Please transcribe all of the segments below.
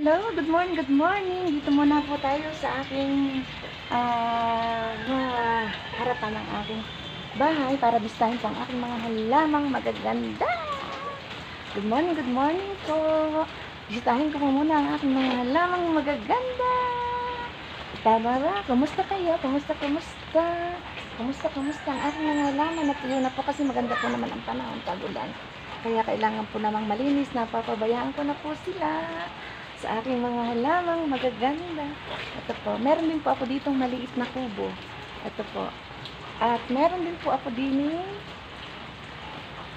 Hello, good morning, good morning. Dito muna po tayo sa aking ah, mga harapan ng aking bahay para bistahin po ang aking mga halamang magaganda. Good morning, good morning po. Bisitahin ko muna ang aking mga halamang magaganda. Tabara, kumusta kayo? Kumusta, kumusta? Kumusta, kumusta ang aking mga halaman? Natuyo na po kasi maganda po naman ang panahon, tagulan. Kaya kailangan po namang malinis. Napapabayaan ko na po sila sa aking mga halamang magaganda. Ito po, meron din po ako ditong maliit na kubo. Ito po. At meron din po ako din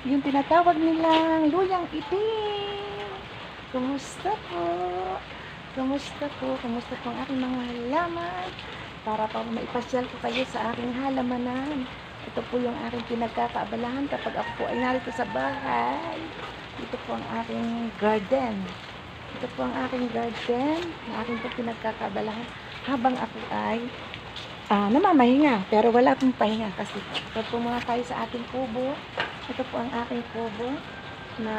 yung tinatawag nilang luyang itim. Kumusta po? Kumusta po? Kumusta po ang aking mga halaman? Para po maipasyal ko kayo sa aking halamanan. Ito po yung aking pinagkakaabalahan kapag ako po ay narito sa bahay. Ito po ang aking garden. Ito po ang aking garden na aking po pinagkakabalahan habang ako ay ah, namamahinga. Pero wala pong pahinga kasi ito po muna tayo sa ating kubo. Ito po ang aking kubo na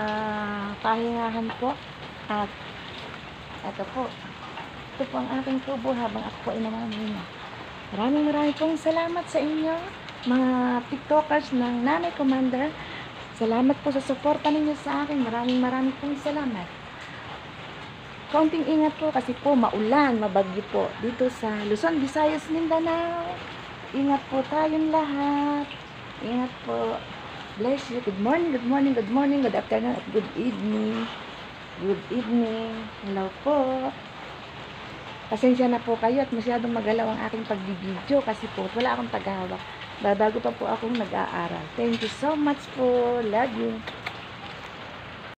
pahingahan po. At ito po. Ito po ang aking kubo habang ako ay namamahinga. Maraming maraming pong salamat sa inyo mga tiktokers ng Nanay Commander. Salamat po sa suporta ninyo sa akin. Maraming maraming pong salamat. Kaunting ingat po kasi po maulan, mabagyo po dito sa Luzon, Visayas, Mindanao. Ingat po tayong lahat. Ingat po. Bless you. Good morning, good morning, good morning, good afternoon, at good evening. Good evening. Hello po. Pasensya na po kayo at masyadong magalaw ang aking pagbibideo kasi po wala akong tagahawak. Babago pa po akong nag-aaral. Thank you so much po. Love you.